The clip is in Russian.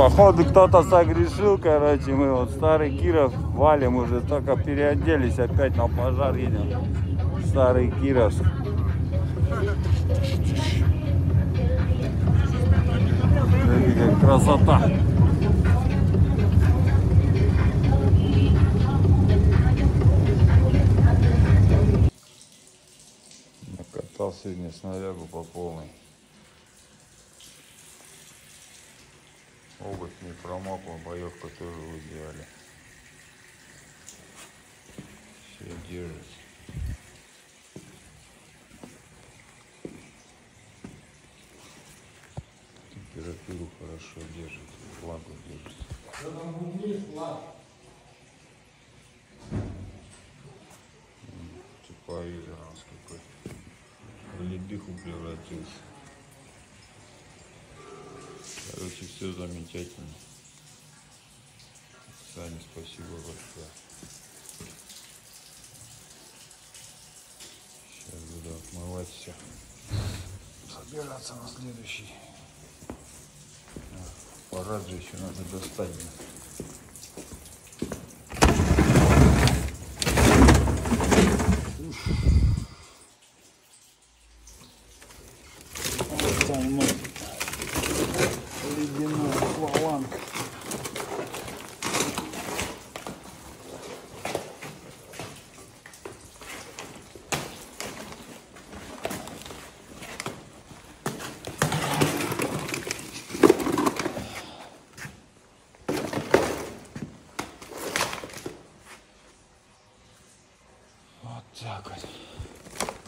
Походу кто-то согрешил, короче, мы вот старый Киров валим уже, только переоделись, опять на пожар едем. Старый как красота. Накатал сегодня снарягу по полной. Обувь не промокла, боевка тоже в идеале. Все держит. Температуру хорошо держит, влагу держит. Тепловизор у нас какой. В ледыху превратился. Короче, все замечательно. Сане спасибо большое. Сейчас буду отмывать все. Собираться на следующий. Парад же еще надо достать. ったくに。